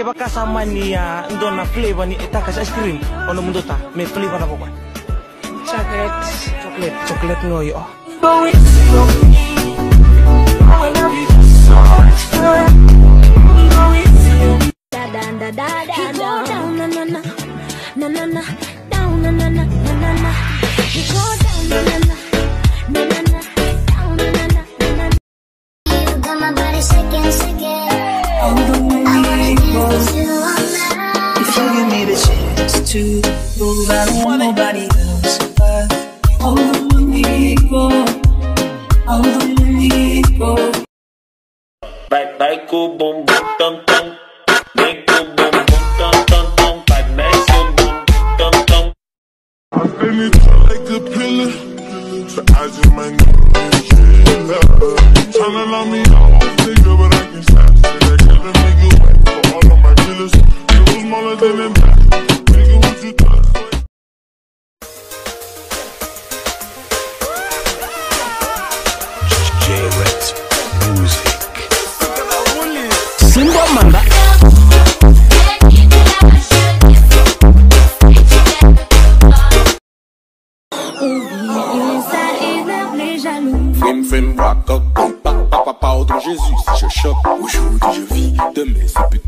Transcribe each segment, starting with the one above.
ke baka sama ni ya ndo na flavor ni eta ice cream ono mundo ta me flavor na pokok Chocolate. chocolate chocolate ngoyo oh. da da it like a pillar. So I just might need a Tryna love me off, nigga, but I can stop. Say that gotta make it for all of my killers. You was smaller than them back. Nigga, what you thought?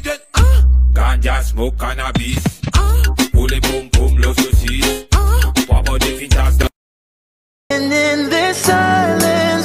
den ah. Ganja smoke cannabis. Pull it boom boom los saucisses ah. Papa And in this silence,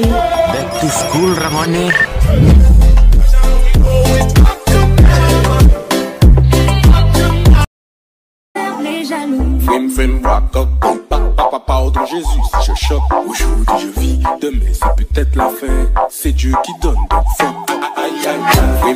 Back to school Ramone les jaloux rock, pardon Jésus, si je choque, aujourd'hui je vis, demain c'est peut-être la fin, c'est Dieu qui donne, donc fuck, aïe, aïe, aïe,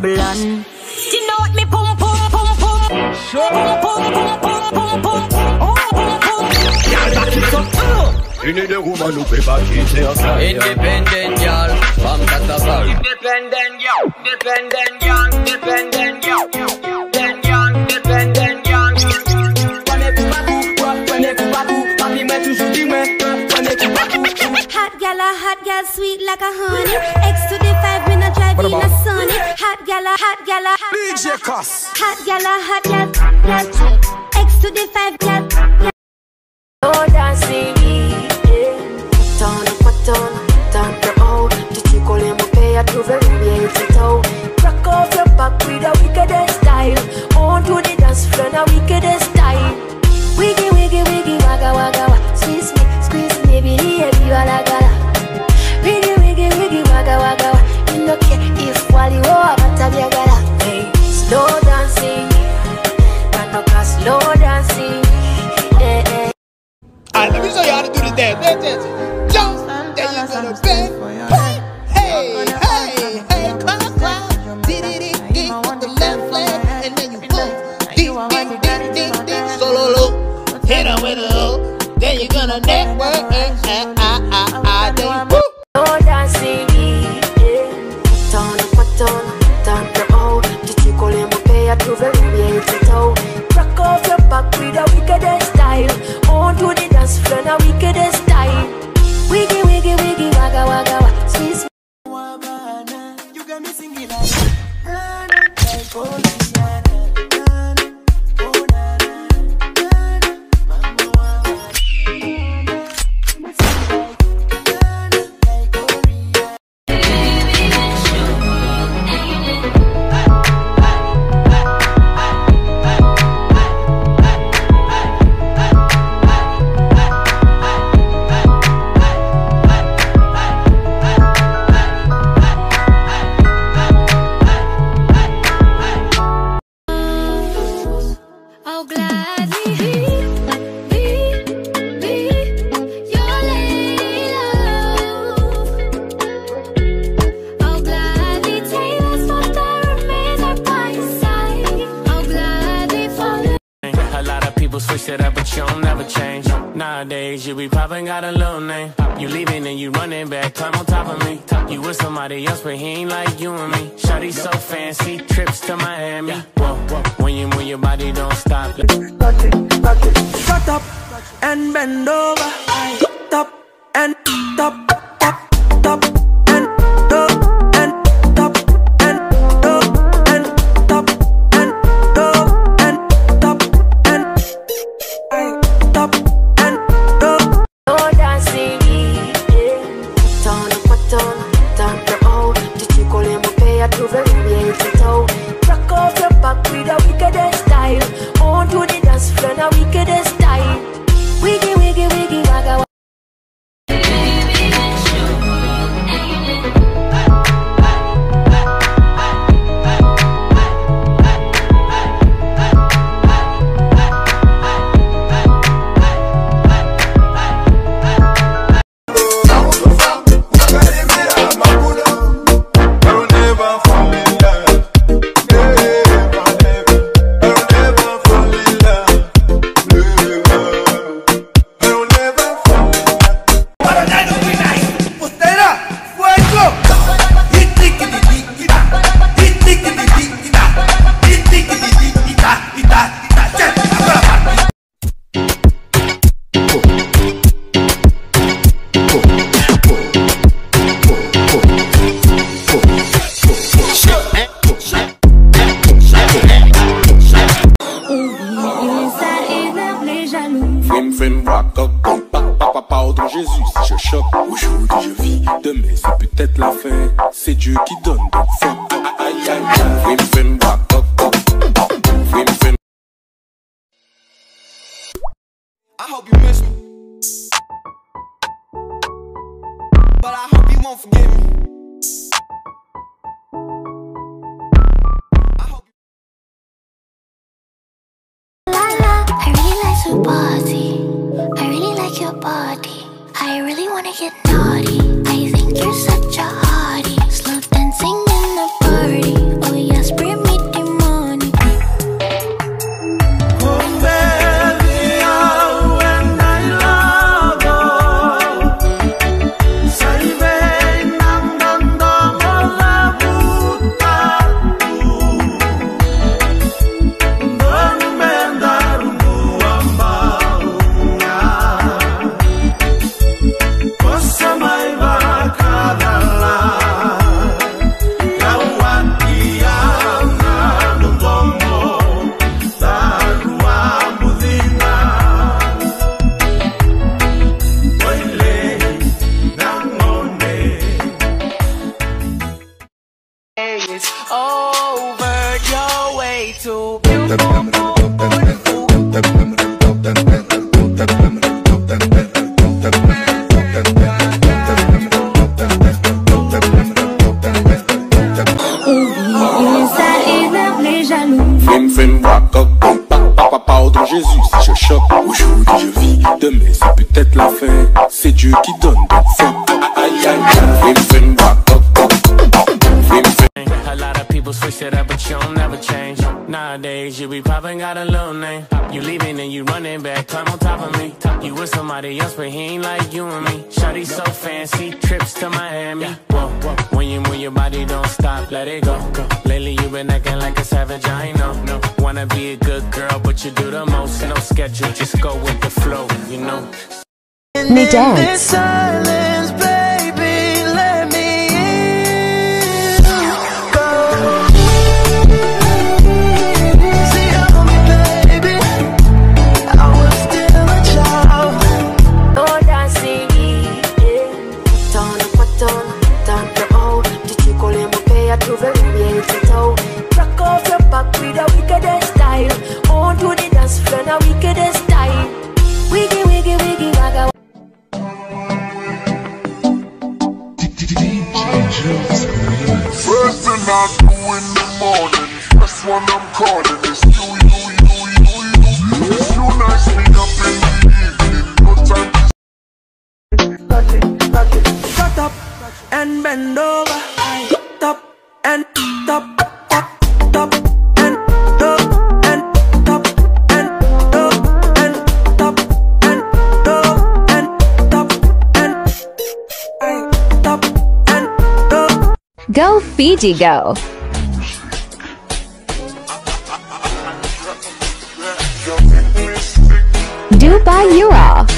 Bubble on. You know what me pum pum pum pum? Pum pum pum pum pum pum. Oh pum pum. You need a woman who pay back his hairstyle. Independent girl from Catafal. Independent young, independent young, independent young, independent young, independent young. Hot gal, a hot gal, sweet like a honey. X to the five, when I drive in a sunny. Hot gal, a hot gal, a hot DJ Cuss. Hot gal, a hot gal, gal. X to the five, gal. gal. Oh, dancing, on a network. Uh, uh, uh. people switch it up, but you don't never change. Nowadays, you be poppin', got a little name. You leaving and you running back, climb on top of me. You with somebody else, but he ain't like you and me. Shawty so fancy, trips to Miami. Whoa, whoa. When you move your body, don't stop. Touch it, touch it. Shut up and bend over. Top and top. Aujourd'hui, je vis, demain, c'est peut-être la fin. C'est Dieu qui donne, me. make it fin rock. Shawty so fancy, trips to Miami. Whoa, whoa. When you move your body, don't stop, let it go. go. Lately, you been acting like a savage, I know. No. Wanna be a good girl, but you do the most. No schedule, just go with the flow, you know. They dance. First one I'm calling is you, you, you, you, you. If you nice me up in the evening, no time to Shut up and bend over. Top and top, top, top and by you all.